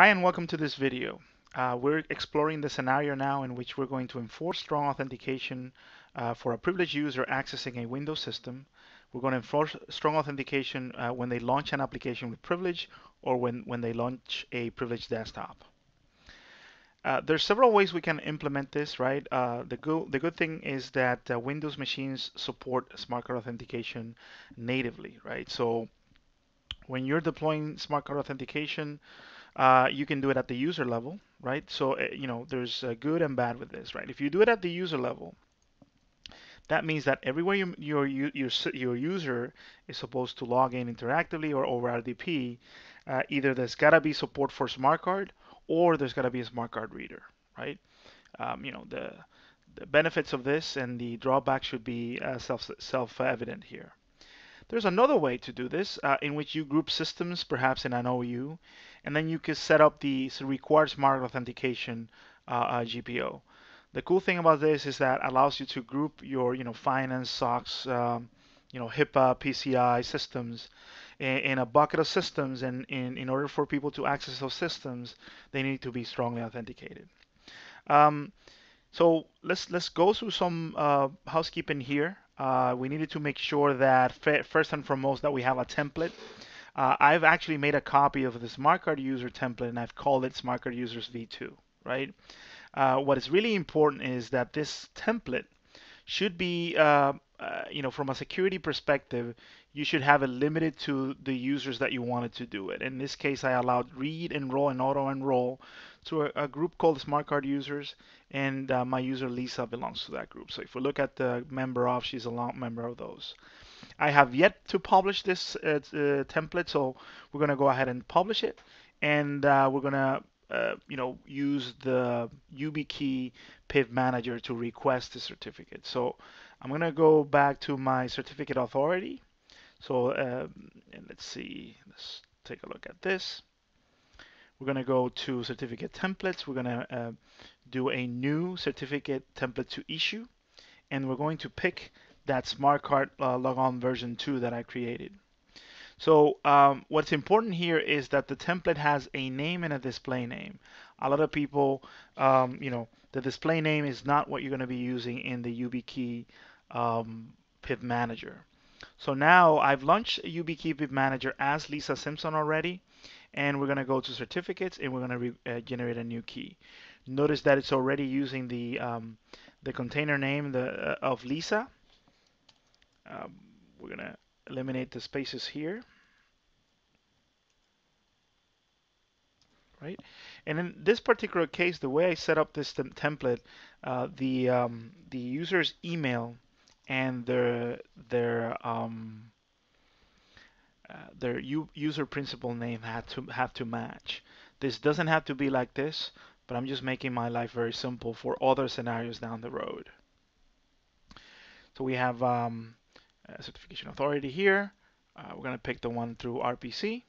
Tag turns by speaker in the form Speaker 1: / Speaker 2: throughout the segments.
Speaker 1: Hi and welcome to this video. Uh, we're exploring the scenario now in which we're going to enforce strong authentication uh, for a privileged user accessing a Windows system. We're going to enforce strong authentication uh, when they launch an application with privilege or when, when they launch a privileged desktop. Uh, there's several ways we can implement this, right? Uh, the, go the good thing is that uh, Windows machines support smart card authentication natively, right? So when you're deploying smart card authentication, uh, you can do it at the user level, right? So, uh, you know, there's uh, good and bad with this, right? If you do it at the user level, that means that everywhere you, your, your, your user is supposed to log in interactively or over RDP, uh, either there's got to be support for smart card or there's got to be a smart card reader, right? Um, you know, the, the benefits of this and the drawbacks should be uh, self, self-evident here. There's another way to do this uh, in which you group systems, perhaps in an OU, and then you can set up the required smart authentication uh, uh, GPO. The cool thing about this is that allows you to group your, you know, finance, SOX, um, you know, HIPAA, PCI systems in, in, a bucket of systems, and in, in order for people to access those systems, they need to be strongly authenticated. Um, so let's let's go through some uh, housekeeping here uh, we needed to make sure that first and foremost that we have a template. Uh, I've actually made a copy of the smart card user template and I've called it smart card users v2, right? Uh, what is really important is that this template should be, uh, uh, you know, from a security perspective, you should have it limited to the users that you wanted to do it. In this case, I allowed read, enroll, and auto enroll to a, a group called Smart Card users, and uh, my user Lisa belongs to that group. So if we look at the member of, she's a long member of those. I have yet to publish this uh, uh, template, so we're going to go ahead and publish it, and uh, we're going to uh, you know, use the YubiKey PIV manager to request the certificate. So I'm going to go back to my certificate authority so um, let's see, let's take a look at this. We're going to go to certificate templates. We're going to uh, do a new certificate template to issue. And we're going to pick that smart card uh, logon version 2 that I created. So um, what's important here is that the template has a name and a display name. A lot of people, um, you know, the display name is not what you're going to be using in the YubiKey um, PIV manager. So now I've launched YubiKey PIV Manager as Lisa Simpson already, and we're going to go to certificates and we're going to uh, generate a new key. Notice that it's already using the um, the container name the, uh, of Lisa. Um, we're going to eliminate the spaces here. Right, and in this particular case, the way I set up this template, uh, the um, the user's email and their their um, uh, their user principal name had to have to match. This doesn't have to be like this, but I'm just making my life very simple for other scenarios down the road. So we have um, certification authority here. Uh, we're going to pick the one through RPC.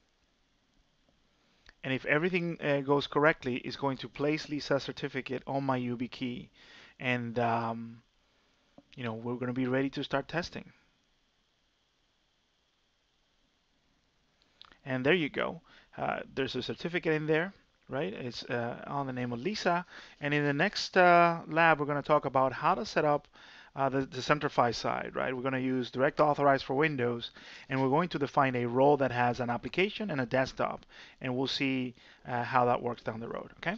Speaker 1: And if everything uh, goes correctly, it's going to place Lisa's certificate on my YubiKey. And um, you know, we're going to be ready to start testing. And there you go. Uh, there's a certificate in there, right? It's uh, on the name of Lisa. And in the next uh, lab, we're going to talk about how to set up uh, the, the Centrify side, right? We're going to use Direct Authorize for Windows, and we're going to define a role that has an application and a desktop, and we'll see uh, how that works down the road, okay?